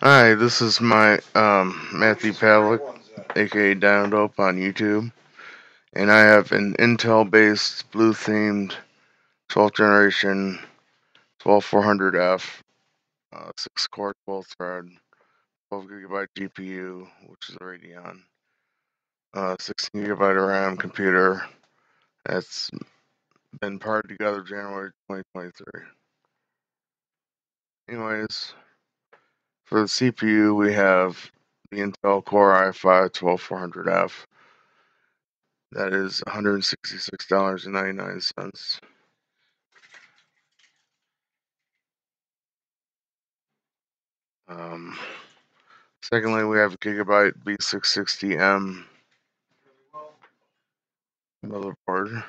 Hi, this is my um, Matthew Pavlik, aka Dope on YouTube, and I have an Intel-based blue-themed 12th generation 12400F, uh, 6-core 12-thread, 12 gigabyte GPU, which is a Radeon, uh, 16 gigabyte RAM computer. That's been parted together January 2023. Anyways, for the CPU, we have the Intel Core i5 12400F. That is $166.99. Um, secondly, we have a Gigabyte B660M motherboard.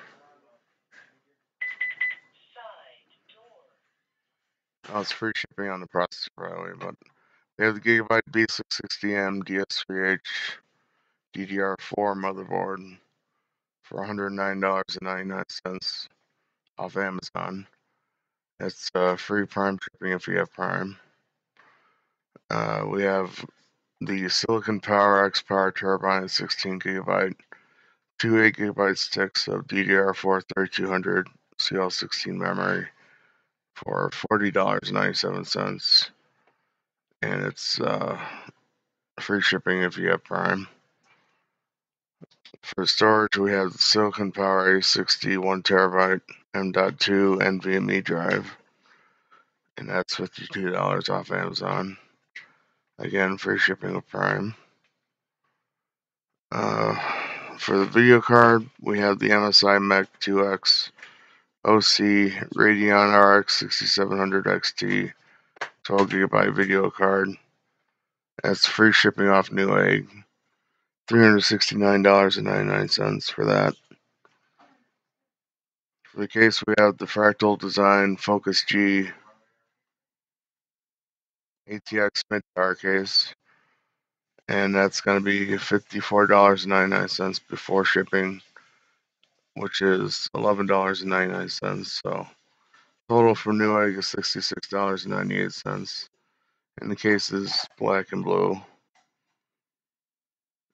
Oh, it's free shipping on the processor, by the way, but we have the Gigabyte B660M DS3H DDR4 motherboard for $109.99 off Amazon. It's uh, free Prime shipping if you have Prime. Uh, we have the Silicon Power X Power Turbine 16 gigabyte, two 8 gigabyte sticks of DDR4 3200 CL16 memory for $40.97. And it's uh, free shipping if you have Prime. For storage, we have the Silicon Power A60 1 terabyte M.2 NVMe drive, and that's $52 off Amazon. Again, free shipping with Prime. Uh, for the video card, we have the MSI Mech 2X OC Radeon RX 6700 XT 12 gigabyte video card. That's free shipping off Newegg. $369.99 for that. For the case, we have the Fractal Design Focus G ATX mid tower case, and that's going to be $54.99 before shipping, which is $11.99. So, total for new, Newegg is $66.98. In the cases black and blue.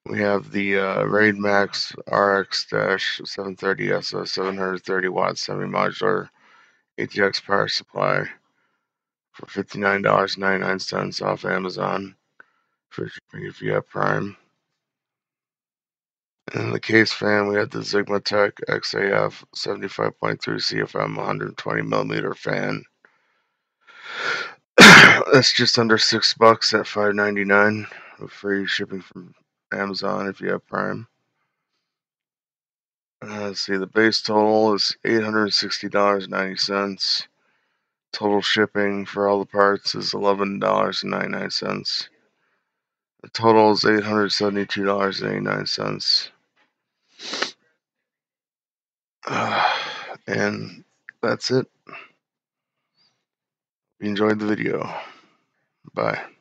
We have the uh, Raidmax RX 730 SS 730 watt semi modular ATX power supply for $59.99 off Amazon for shipping if you have Prime. In the case fan, we have the Xigmatek XAF 75.3 CFM 120 millimeter fan. That's just under six bucks at 5.99 with free shipping from Amazon if you have Prime. Uh, let's see, the base total is $860.90. Total shipping for all the parts is $11.99. The total is $872.89. Uh, and that's it. You enjoyed the video. Bye.